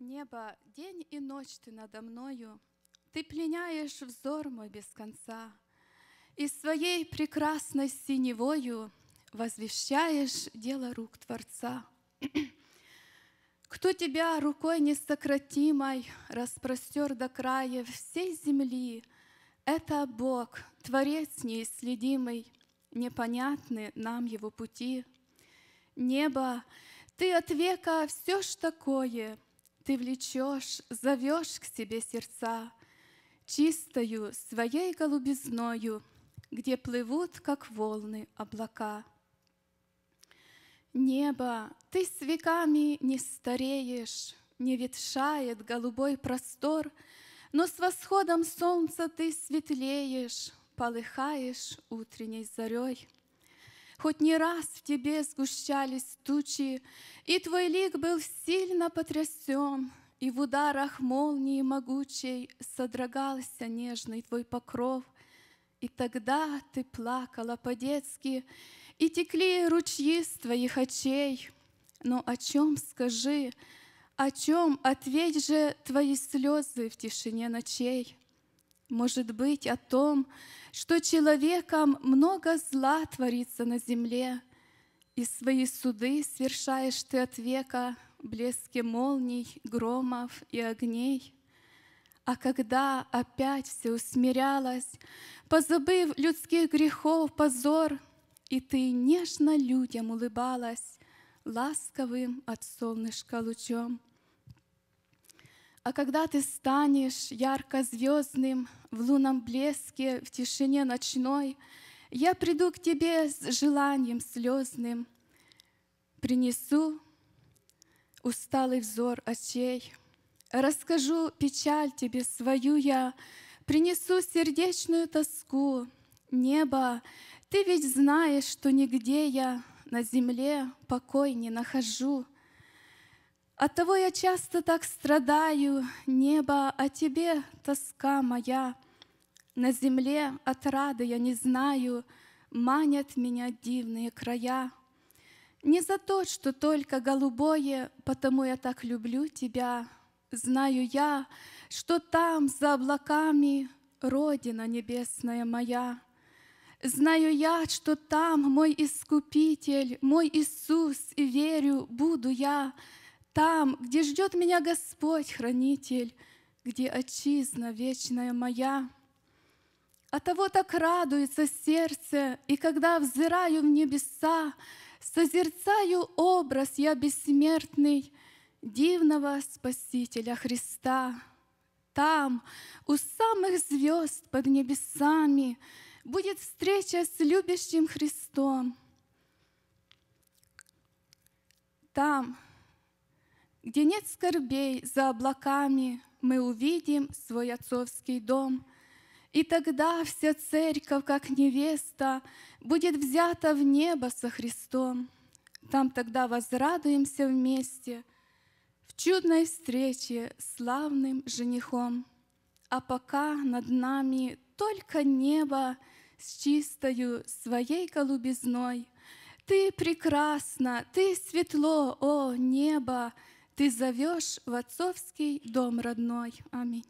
Небо, день и ночь ты надо мною, Ты пленяешь взор мой без конца, И своей прекрасной синевою Возвещаешь дело рук Творца. Кто тебя рукой несократимой Распростер до края всей земли, Это Бог, Творец неисследимый, Непонятны нам Его пути. Небо, ты от века все ж такое — ты влечешь, зовешь к себе сердца, Чистою своей голубизною, Где плывут, как волны, облака. Небо, ты с веками не стареешь, Не ветшает голубой простор, Но с восходом солнца ты светлеешь, Полыхаешь утренней зарей. Хоть не раз в тебе сгущались тучи, И твой лик был сильно потрясен, И в ударах молнии могучей Содрогался нежный твой покров, И тогда ты плакала по-детски, И текли ручьи с твоих очей. Но о чем скажи, о чем ответь же твои слезы в тишине ночей? Может быть, о том, что человеком много зла творится на земле, И свои суды свершаешь ты от века блеске молний, громов и огней. А когда опять все усмирялось, Позабыв людских грехов позор, И ты нежно людям улыбалась Ласковым от солнышка лучом, а когда ты станешь ярко звездным в лунном блеске, в тишине ночной, я приду к тебе с желанием слезным, принесу усталый взор очей, расскажу печаль тебе свою я, принесу сердечную тоску. Небо, ты ведь знаешь, что нигде я на земле покой не нахожу — Оттого я часто так страдаю, небо, о тебе тоска моя. На земле отрады я не знаю, манят меня дивные края. Не за то, что только голубое, потому я так люблю тебя. Знаю я, что там, за облаками, Родина небесная моя. Знаю я, что там мой Искупитель, мой Иисус, и верю, буду я — там, где ждет меня Господь, хранитель, где отчизна вечная моя. А того так радуется сердце, и когда взираю в небеса, созерцаю образ я бессмертный дивного Спасителя Христа. Там, у самых звезд под небесами, будет встреча с любящим Христом. Там, где нет скорбей за облаками, мы увидим свой отцовский дом. И тогда вся церковь, как невеста, будет взята в небо со Христом. Там тогда возрадуемся вместе в чудной встрече с славным женихом. А пока над нами только небо с чистою своей голубизной. Ты прекрасна, ты светло, о небо, ты зовешь в отцовский дом родной. Аминь.